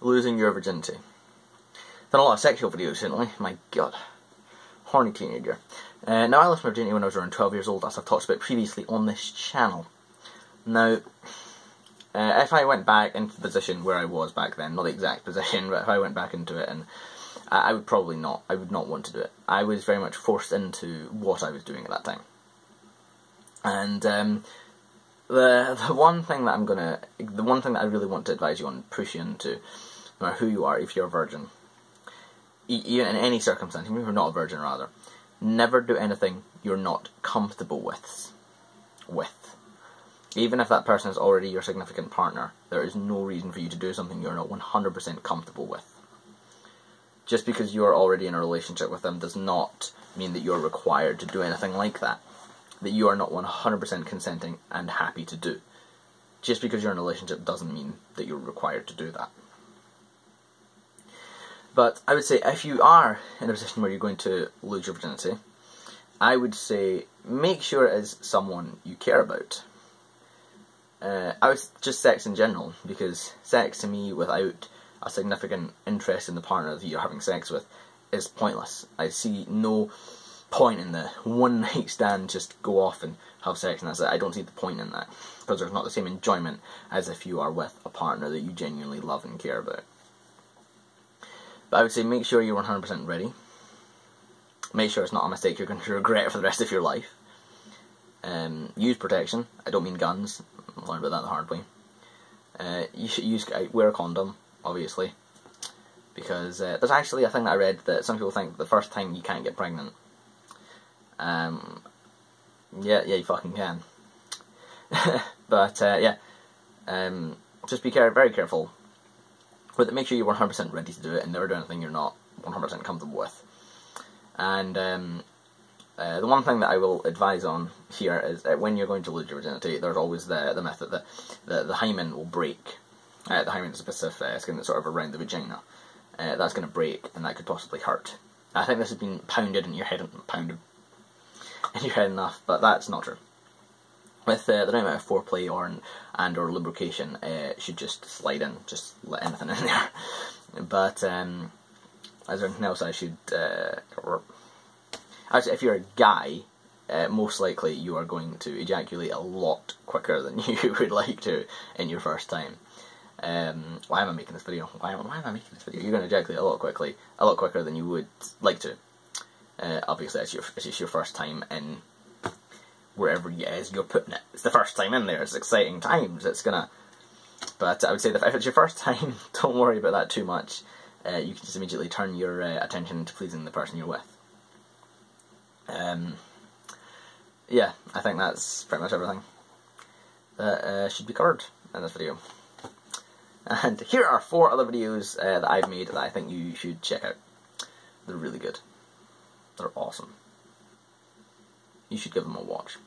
losing your virginity. Done a lot of sexual videos recently. My God, horny teenager. Uh, now I lost my virginity when I was around 12 years old, as I've talked about previously on this channel. Now, uh, if I went back into the position where I was back then, not the exact position, but if I went back into it, and I, I would probably not, I would not want to do it. I was very much forced into what I was doing at that time. And um, the the one thing that I'm gonna, the one thing that I really want to advise you on, push you into, no matter who you are, if you're a virgin, even in any circumstance, even if you're not a virgin, rather, never do anything you're not comfortable with. With. Even if that person is already your significant partner, there is no reason for you to do something you're not 100% comfortable with. Just because you're already in a relationship with them does not mean that you're required to do anything like that that you are not 100% consenting and happy to do. Just because you're in a relationship doesn't mean that you're required to do that. But I would say if you are in a position where you're going to lose your virginity, I would say make sure it is someone you care about. Uh, I was just sex in general, because sex to me without a significant interest in the partner that you're having sex with is pointless. I see no point in the one night stand just go off and have sex and that's it. I don't see the point in that because there's not the same enjoyment as if you are with a partner that you genuinely love and care about. But I would say make sure you're 100% ready. Make sure it's not a mistake you're going to regret for the rest of your life. Um, use protection. I don't mean guns. I learned about that the hard way. Uh, you should use uh, wear a condom, obviously, because uh, there's actually a thing that I read that some people think the first time you can't get pregnant um, yeah, yeah, you fucking can. but uh, yeah, um, just be care- very careful. But make sure you're 100% ready to do it and never do anything you're not 100% comfortable with. And um, uh, the one thing that I will advise on here is that when you're going to lose your virginity, there's always the the method that the, the hymen will break. Uh, the hymen is a specific uh, skin that's sort of around the vagina. Uh, that's going to break, and that could possibly hurt. I think this has been pounded in your head, and pounded in your head enough, but that's not true. With uh, the right amount of foreplay or and or lubrication, uh, it should just slide in, just let anything in there. But um, as anything else, I should. Uh, actually, if you're a guy, uh, most likely you are going to ejaculate a lot quicker than you would like to in your first time. Um, why am I making this video? Why, why am I making this video? You're going to ejaculate a lot quickly, a lot quicker than you would like to. Uh, obviously, it's, your, it's your first time in wherever it is you're putting it. It's the first time in there. It's exciting times. It's gonna. But I would say that if it's your first time, don't worry about that too much. Uh, you can just immediately turn your uh, attention to pleasing the person you're with. Um, yeah, I think that's pretty much everything that uh, should be covered in this video. And here are four other videos uh, that I've made that I think you should check out. They're really good. They're awesome. You should give them a watch.